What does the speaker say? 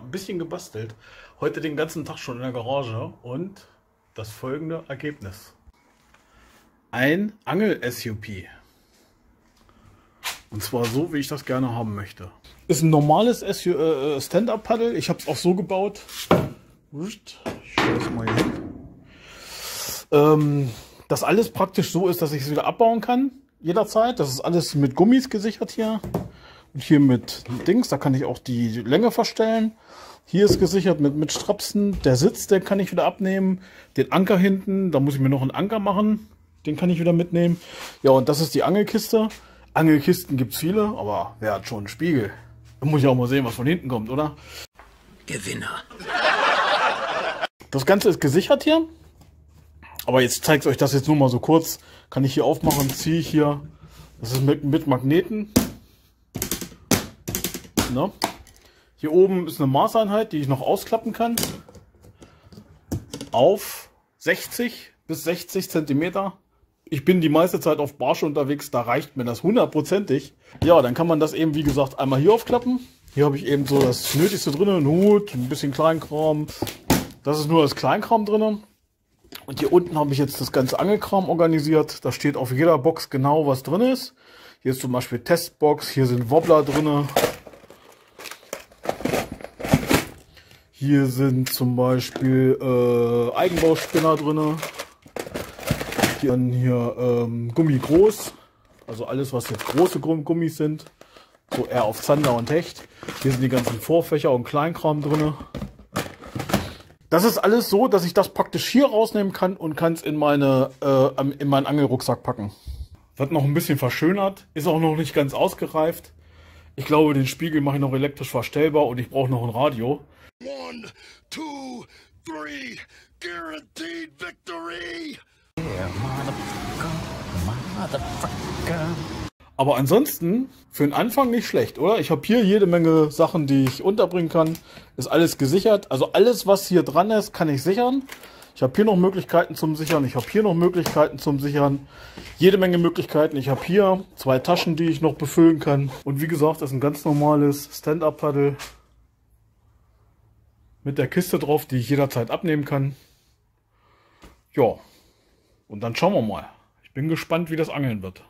Ein bisschen gebastelt. Heute den ganzen Tag schon in der Garage und das folgende Ergebnis. Ein Angel-SUP. Und zwar so, wie ich das gerne haben möchte. Ist ein normales äh, Stand-Up-Paddle. Ich habe es auch so gebaut. Ähm, dass alles praktisch so ist, dass ich es wieder abbauen kann. Jederzeit. Das ist alles mit Gummis gesichert hier. Und hier mit Dings, da kann ich auch die Länge verstellen. Hier ist gesichert mit, mit Strapsen. Der Sitz, den kann ich wieder abnehmen. Den Anker hinten, da muss ich mir noch einen Anker machen. Den kann ich wieder mitnehmen. Ja, und das ist die Angelkiste. Angelkisten gibt's viele, aber wer hat schon einen Spiegel? Da muss ich auch mal sehen, was von hinten kommt, oder? Gewinner. Das Ganze ist gesichert hier. Aber jetzt zeigt euch das jetzt nur mal so kurz. Kann ich hier aufmachen, ziehe ich hier. Das ist mit, mit Magneten. Ne? Hier oben ist eine Maßeinheit, die ich noch ausklappen kann. Auf 60 bis 60 Zentimeter. Ich bin die meiste Zeit auf Barsche unterwegs, da reicht mir das hundertprozentig. Ja, dann kann man das eben, wie gesagt, einmal hier aufklappen. Hier habe ich eben so das Nötigste drin, einen Hut, ein bisschen Kleinkram. Das ist nur das Kleinkram drin. Und hier unten habe ich jetzt das ganze Angelkram organisiert. Da steht auf jeder Box genau, was drin ist. Hier ist zum Beispiel Testbox, hier sind Wobbler drin. Hier sind zum Beispiel äh, Eigenbauspinner drin. Hier, hier ähm, Gummi groß. Also alles, was jetzt große Gummis sind. So eher auf Zander und Hecht. Hier sind die ganzen Vorfächer und Kleinkram drin. Das ist alles so, dass ich das praktisch hier rausnehmen kann und kann es in, meine, äh, in meinen Angelrucksack packen. Wird noch ein bisschen verschönert, ist auch noch nicht ganz ausgereift. Ich glaube, den Spiegel mache ich noch elektrisch verstellbar und ich brauche noch ein Radio. One, two, three, guaranteed victory! Yeah, motherfucker, motherfucker. Aber ansonsten für den Anfang nicht schlecht, oder? Ich habe hier jede Menge Sachen, die ich unterbringen kann. Ist alles gesichert. Also alles, was hier dran ist, kann ich sichern. Ich habe hier noch Möglichkeiten zum Sichern. Ich habe hier noch Möglichkeiten zum Sichern. Jede Menge Möglichkeiten. Ich habe hier zwei Taschen, die ich noch befüllen kann. Und wie gesagt, das ist ein ganz normales Stand-Up-Paddle mit der Kiste drauf, die ich jederzeit abnehmen kann. Ja, und dann schauen wir mal. Ich bin gespannt, wie das Angeln wird.